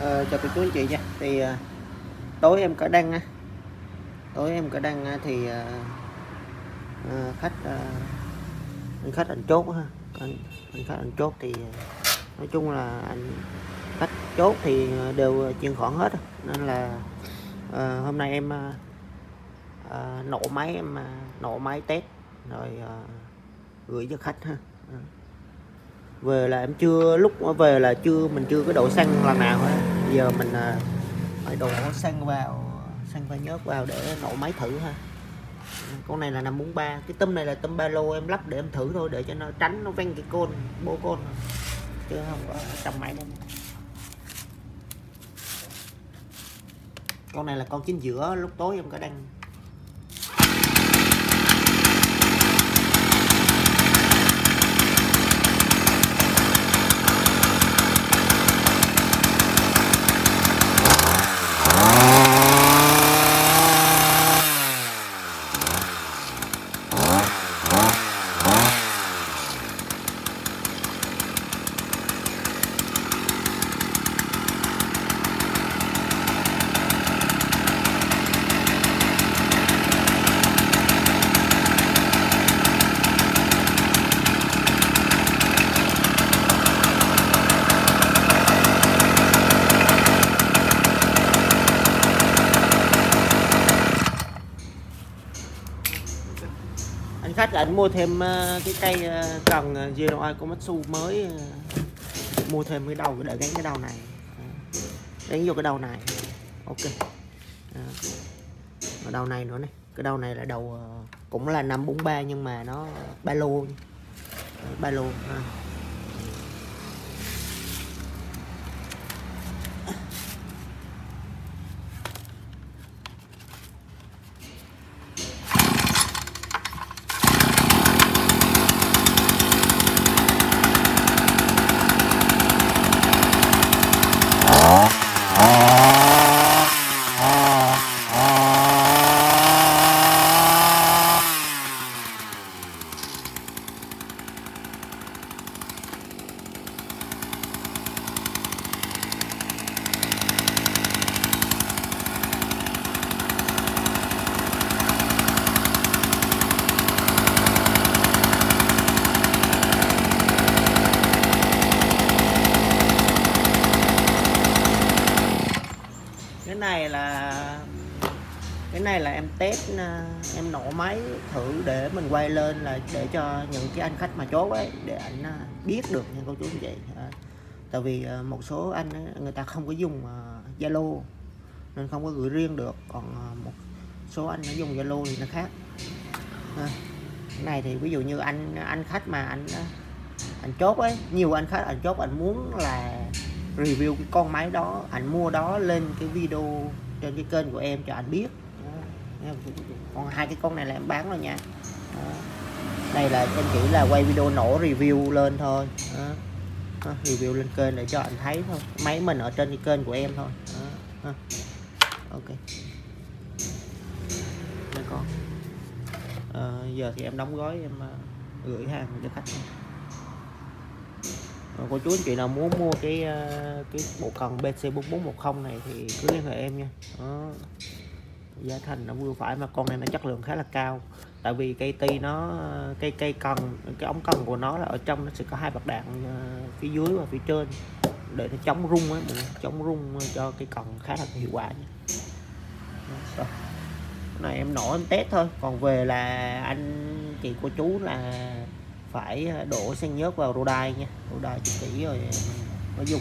Ờ, chào cô chú anh chị nha. Thì ờ, tối em có đăng á. Tối em có đăng thì ờ, ờ, khách ờ, anh khách anh chốt ha. Anh, anh khách anh chốt thì ờ, nói chung là anh khách chốt thì ờ, đều chuyển khoản hết nên là ờ, hôm nay em ờ, nổ máy em ờ, nổ máy test rồi ờ, gửi cho khách ha. Ờ về là em chưa lúc về là chưa mình chưa có đổ xăng lần nào hết. Giờ mình à, phải đổ xăng vào xăng phải nhớt vào để nổ máy thử ha. Con này là 543 cái tấm này là tấm ba lô em lắp để em thử thôi để cho nó tránh nó văng cái côn bô côn. Chứ không có trong máy đâu con này là con chính giữa lúc tối em có đăng. Anh khách là anh mua thêm ờ, cái cây ờ, cần uh, ờ, Zero Komatsu mới mua thêm cái đầu để gắn cái đầu này. Gắn vô cái đầu này. Ok. Ở đầu này nữa này. Cái đầu này là đầu cũng là 543 nhưng mà nó ba lô. Ba lô ha. cái này là cái này là em test ờ, em nổ máy thử để mình quay lên là để cho những cái anh khách mà chốt ấy để anh ờ, biết được nha cô chú anh chị. Ờ, tại vì một số anh ấy, người ta không có dùng Zalo nên không có gửi riêng được. Còn một số anh nó dùng Zalo thì nó khác. Cái này thì ví dụ như anh anh khách mà anh anh chốt ấy nhiều anh khách anh chốt anh muốn là review cái con máy đó anh mua đó lên cái video trên cái kênh của em cho anh biết còn hai cái con này là em bán rồi nha Đó. đây là em chỉ là quay video nổ review lên thôi Đó. Đó, review lên kênh để cho anh thấy thôi máy mình ở trên cái kênh của em thôi Đó. Đó. ok đây con à, giờ thì em đóng gói em ờ, gửi hàng cho khách cô chú anh chị nào muốn mua cái ờ, cái bộ cần BC4410 này thì cứ liên hệ em nha đó giá thành nó vừa phải mà con này nó chất lượng khá là cao. Tại vì cây ti nó cây cây cần cái ống cần của nó là ở trong nó sẽ có hai bạc đạn ờ, phía dưới và phía trên. Để nó chống rung á chống rung cho cây cần khá là hiệu quả nha. Đó, này em nổ em test thôi. Còn về là anh chị cô chú là phải ờ, đổ xăng nhớt vào rô đai nha. Rô đai chỉ kỹ rồi mới dùng.